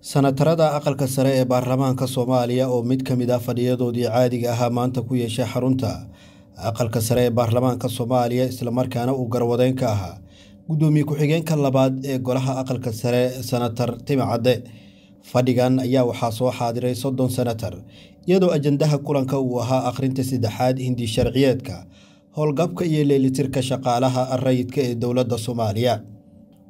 sanatarada aqalka sare ee baarlamaanka soomaaliya oo mid ka mid ah fadhiyadoodii caadiga ahaa maanta ku yeeshay xarunta aqalka sare ee baarlamaanka soomaaliya islamarkaana uu garwadeyn ka ahaa. Guddoomiye ku-xigeenka labaad ee golaha aqalka sare sanatar timi cadde fadhigan ayaa waxaa soo xaadiray soddon sanatar iyadoo ajandaha kulanka uu ahaa akhrinta saddexaad hindi sharciyeedka howlgabka iyo leelitirka shaqaalaha rayidka ee dowladda soomaaliya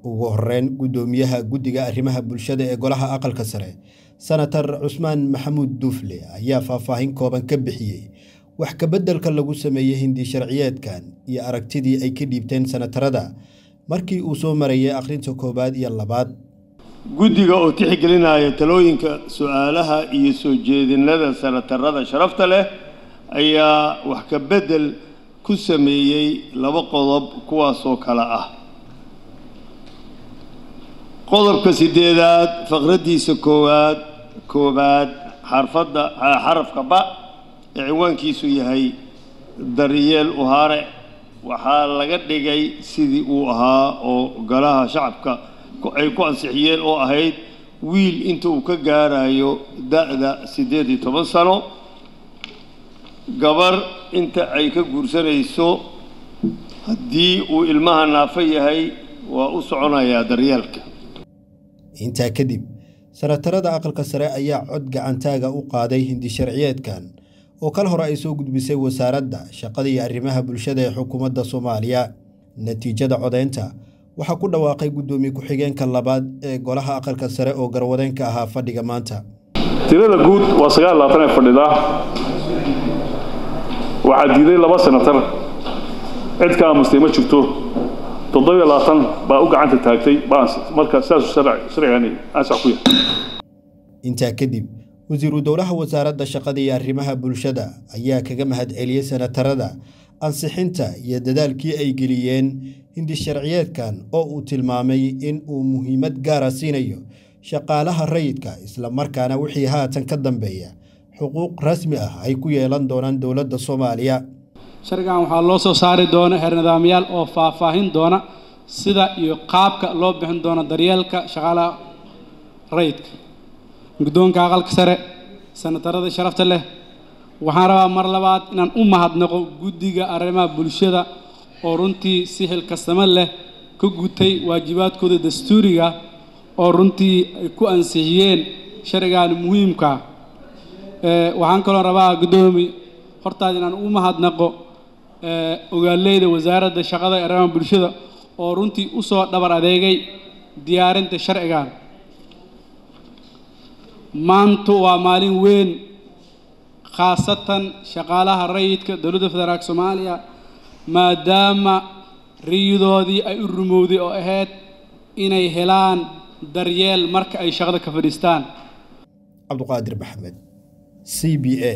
ugu horeyn guddoomiyaha guddiga arrimaha bulshada ee golaha aqalka sare sanatar cusmaan maxamuud duufle ayaa faahfaahin kooban ka bixiyey. Wax kabeddelka lagu sameeyey hindi sharciyeedkan iyo aragtidii ay ka dhiibteen sanatarada markii uu soo marayay akhrinta koowaad iyo labaad. Guddiga oo tixgelinaya talooyinka su'aalaha iyo soo jeedinada sanatarada sharafta leh ayaa wax ka beddel ku sameeyey laba qodob kuwaasoo kale ah qodobka sideedaad faqraddiisa koowaad koowaad xarfadda xarafka ba ee ciwaankiisu yahay daryeel uhaare waxaa laga dhigay sidii uu ahaa oo golaha shacabka ay ku ansixiyeen oo ahayd wiil inta uu ka gaarayo da-da siddeed iyo toban sano. Gabar inta ay ka guursanayso haddii uu ilmaha naafo yahay waa u soconayaa daryeelka intaa kadib sanatarada aqalka sare ayaa cod gacantaaga u qaaday hindi sharciyeedkan oo kal hore ay soo gudbisay wasaaradda shaqada iyo arrimaha bulshada ee xukuumadda soomaaliya. Natiijada codaynta waxaa ku dhawaaqay guddoomiye ku-xigeenka labaad ee golaha aqalka sare oo garwadeyn ka ahaa fadhiga maanta. Tirada guud waa sagaal labaatan ee fadhidaa waxaa diiday laba sanatar cid ka aamustay jirto gacanta taagtay marka sidaasuu sharcigani ansax ku yahay. Intaa kadib wasiiru dowlaha wasaaradda shaqada iyo arrimaha bulshada ayaa kaga mahad celiyey sanatarada ansixinta iyo dadaalkii ay geliyeen hindi sharciyeedkan oo uu tilmaamay in uu muhiimad gaara siinayo shaqaalaha rayidka islamarkaana wixii haatan ka dambeeya xuquuq rasmi ah ay ku yeelan doonaan dowladda soomaaliya sharcigan waxaa loo soo saari doona heer nidaamyaal oo faahfaahin doona sida iyo qaabka loo bixin doono daryeelka shaqaalaha rayidka guddoonka aqalka sare sanatarada sharafta leh waxaan rabaa mar labaad inaan u mahadnaqo guddiga arrimaha bulshada oo runtii si xilkasamo leh ka gutay waajibaadkooda dastuuriga oo runtii ay ku ansixiyeen sharcigan muhiimka waxaan kaloo rabaa guddoomi hortaada inaan u mahadnaqo ogaaleyda wasaaradda shaqada ee arrimaha bulshada oo runtii u soo dhabar adeegay diyaarinta sharcigan. Maantu waa maalin weyn khaasatan shaqaalaha rayidka dowladda federaalk soomaaliya maadaama riyadoodii ay u rumowday oo ahayd inay helaan daryeel marka ay shaqada ka fadhiistaan. Cabduqaadir maxamed c b a